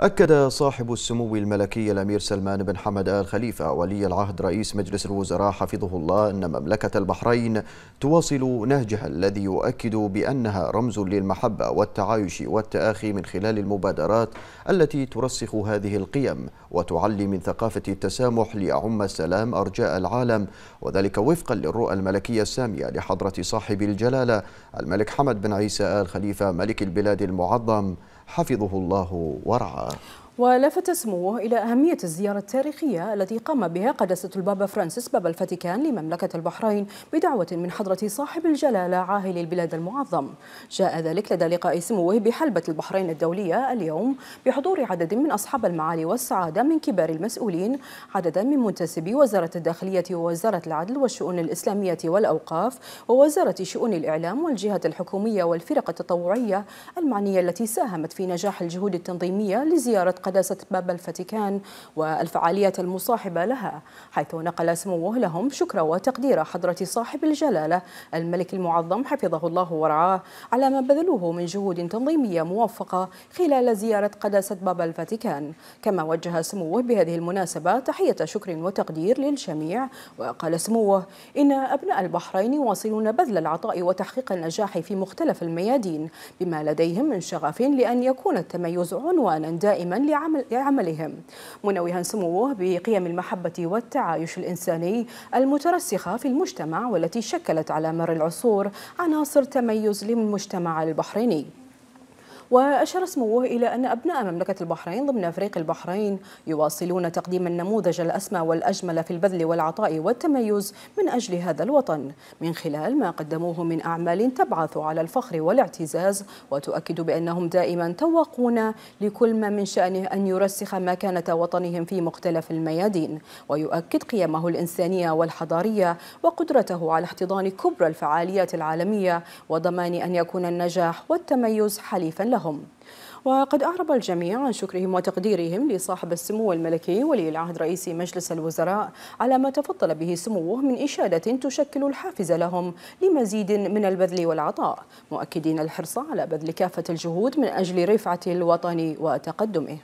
أكد صاحب السمو الملكي الأمير سلمان بن حمد آل خليفة ولي العهد رئيس مجلس الوزراء حفظه الله أن مملكة البحرين تواصل نهجها الذي يؤكد بأنها رمز للمحبة والتعايش والتآخي من خلال المبادرات التي ترسخ هذه القيم وتعلي من ثقافة التسامح ليعم السلام أرجاء العالم وذلك وفقا للرؤى الملكية السامية لحضرة صاحب الجلالة الملك حمد بن عيسى آل خليفة ملك البلاد المعظم. حفظه الله ورعاه. ولفت سموه إلى أهمية الزيارة التاريخية التي قام بها قداسة البابا فرانسيس بابا الفاتيكان لمملكة البحرين بدعوة من حضرة صاحب الجلالة عاهل البلاد المعظم. جاء ذلك لدى لقاء سموه بحلبة البحرين الدولية اليوم بحضور عدد من أصحاب المعالي والسعادة من كبار المسؤولين عددا من منتسبي وزارة الداخلية ووزارة العدل والشؤون الإسلامية والأوقاف ووزارة شؤون الإعلام والجهات الحكومية والفرق التطوعية المعنية التي ساهمت في نجاح الجهود التنظيمية لزيارة قداسة باب الفاتيكان والفعاليات المصاحبة لها حيث نقل سموه لهم شكر وتقدير حضرة صاحب الجلالة الملك المعظم حفظه الله ورعاه على ما بذلوه من جهود تنظيمية موفقة خلال زيارة قداسة باب الفاتيكان. كما وجه سموه بهذه المناسبة تحية شكر وتقدير للجميع وقال سموه إن أبناء البحرين يواصلون بذل العطاء وتحقيق النجاح في مختلف الميادين بما لديهم من شغف لأن يكون التميز عنوانا دائما لعمل لعملهم منوها سموه بقيم المحبة والتعايش الإنساني المترسخة في المجتمع والتي شكلت على مر العصور عناصر تميز للمجتمع البحريني. وأشار سموه إلى أن أبناء مملكة البحرين ضمن فريق البحرين يواصلون تقديم النموذج الأسمى والأجمل في البذل والعطاء والتميز من أجل هذا الوطن من خلال ما قدموه من أعمال تبعث على الفخر والاعتزاز وتؤكد بأنهم دائما توقون لكل ما من شأنه أن يرسخ مكانة وطنهم في مختلف الميادين ويؤكد قيمه الإنسانية والحضارية وقدرته على احتضان كبرى الفعاليات العالمية وضمان أن يكون النجاح والتميز حليفا لهم. وقد أعرب الجميع عن شكرهم وتقديرهم لصاحب السمو الملكي ولي العهد رئيس مجلس الوزراء على ما تفضل به سموه من إشادة تشكل الحافز لهم لمزيد من البذل والعطاء مؤكدين الحرص على بذل كافة الجهود من أجل رفعة الوطن وتقدمه.